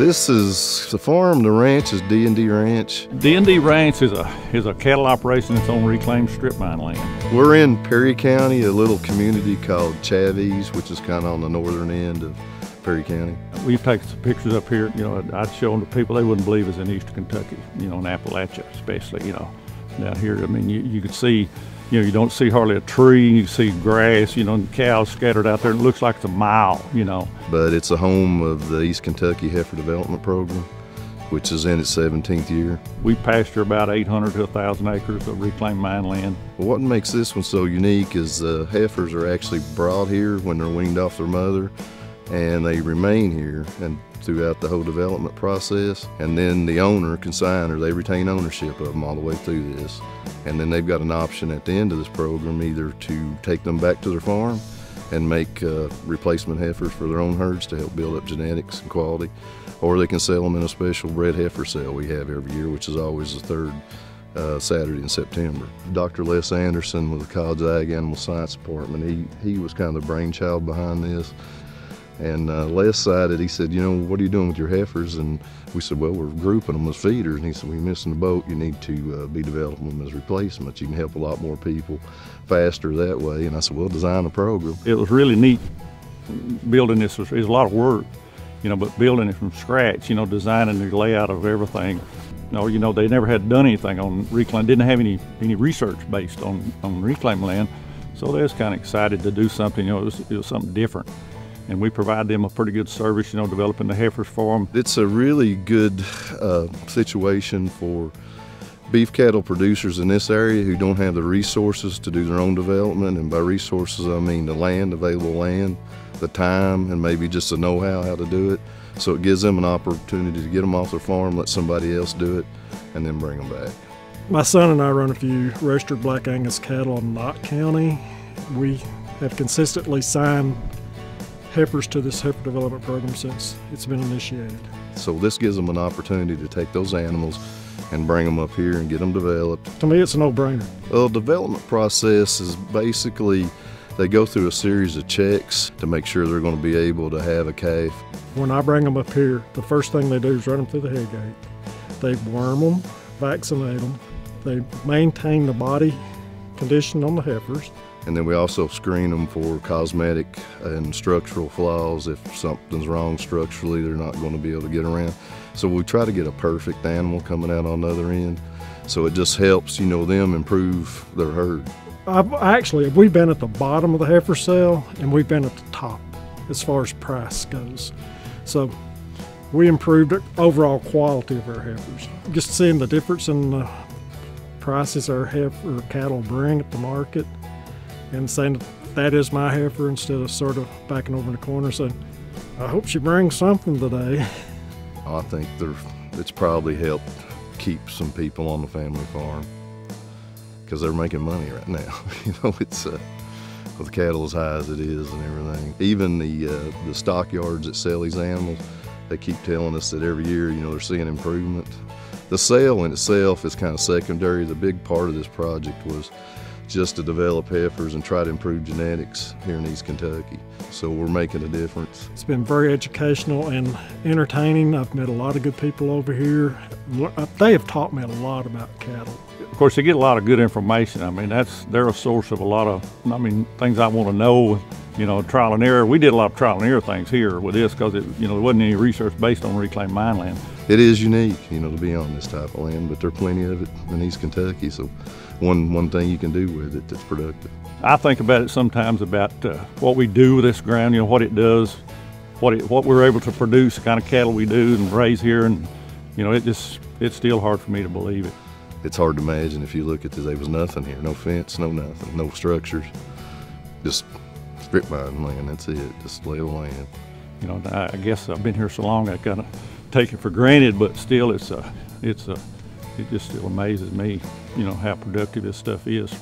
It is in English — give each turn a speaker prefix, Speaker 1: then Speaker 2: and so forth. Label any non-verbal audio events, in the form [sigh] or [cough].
Speaker 1: This is the farm, the ranch is D&D Ranch.
Speaker 2: D&D Ranch is a is a cattle operation that's on reclaimed strip mine land.
Speaker 1: We're in Perry County, a little community called Chavies, which is kind of on the northern end of Perry County.
Speaker 2: We've taken some pictures up here. You know, I'd show them to people they wouldn't believe it's in Eastern Kentucky. You know, in Appalachia, especially. You know, down here. I mean, you, you could see. You know, you don't see hardly a tree. You see grass. You know, cows scattered out there. It looks like it's a mile. You know.
Speaker 1: But it's a home of the East Kentucky Heifer Development Program, which is in its 17th year.
Speaker 2: We pasture about 800 to 1,000 acres of reclaimed mine land.
Speaker 1: What makes this one so unique is the heifers are actually brought here when they're weaned off their mother and they remain here and throughout the whole development process. And then the owner, consigner, they retain ownership of them all the way through this. And then they've got an option at the end of this program either to take them back to their farm and make uh, replacement heifers for their own herds to help build up genetics and quality, or they can sell them in a special bred heifer sale we have every year, which is always the third uh, Saturday in September. Dr. Les Anderson with the College Ag Animal Science Department, he, he was kind of the brainchild behind this. And uh, Les decided, he said, you know, what are you doing with your heifers? And we said, well, we're grouping them as feeders. And he said, we're missing the boat. You need to uh, be developing them as replacements. You can help a lot more people faster that way. And I said, well, design a program.
Speaker 2: It was really neat building this. It was a lot of work, you know, but building it from scratch, you know, designing the layout of everything. You know, you know, they never had done anything on reclaim, didn't have any, any research based on, on reclaim land. So they was kind of excited to do something, you know, it was, it was something different and we provide them a pretty good service, you know, developing the heifers for them.
Speaker 1: It's a really good uh, situation for beef cattle producers in this area who don't have the resources to do their own development. And by resources, I mean the land, available land, the time, and maybe just the know-how how to do it. So it gives them an opportunity to get them off their farm, let somebody else do it, and then bring them back.
Speaker 3: My son and I run a few registered black Angus cattle in Knott County. We have consistently signed heifers to this heifer development program since it's been initiated.
Speaker 1: So this gives them an opportunity to take those animals and bring them up here and get them developed.
Speaker 3: To me, it's a no-brainer.
Speaker 1: Well, the development process is basically they go through a series of checks to make sure they're going to be able to have a calf.
Speaker 3: When I bring them up here, the first thing they do is run them through the head gate. They worm them, vaccinate them, they maintain the body condition on the heifers.
Speaker 1: And then we also screen them for cosmetic and structural flaws. If something's wrong structurally, they're not going to be able to get around. So we try to get a perfect animal coming out on the other end. So it just helps, you know, them improve their herd.
Speaker 3: I've, actually, we've been at the bottom of the heifer sale and we've been at the top as far as price goes. So we improved overall quality of our heifers. Just seeing the difference in the prices our heifer cattle bring at the market and saying that is my heifer instead of sort of backing over in the corner saying, I hope she brings something today.
Speaker 1: I think it's probably helped keep some people on the family farm because they're making money right now. [laughs] you know, it's uh, with cattle as high as it is and everything. Even the uh, the stockyards that sell these animals, they keep telling us that every year, you know, they're seeing improvement. The sale in itself is kind of secondary. The big part of this project was just to develop heifers and try to improve genetics here in East Kentucky. So we're making a difference.
Speaker 3: It's been very educational and entertaining. I've met a lot of good people over here. They have taught me a lot about cattle.
Speaker 2: Of course, they get a lot of good information. I mean, that's they're a source of a lot of, I mean, things I want to know. You know, trial and error. We did a lot of trial and error things here with this because it, you know, there wasn't any research based on reclaimed mine land.
Speaker 1: It is unique, you know, to be on this type of land, but there are plenty of it in East Kentucky. So, one one thing you can do with it that's productive.
Speaker 2: I think about it sometimes about uh, what we do with this ground. You know, what it does, what it, what we're able to produce, the kind of cattle we do and raise here, and you know, it just it's still hard for me to believe it
Speaker 1: it's hard to imagine if you look at this, there was nothing here, no fence, no nothing, no structures, just strip mine land, that's it, just lay the land.
Speaker 2: You know, I guess I've been here so long, I kind of take it for granted, but still it's a, it's a, it just still amazes me, you know, how productive this stuff is.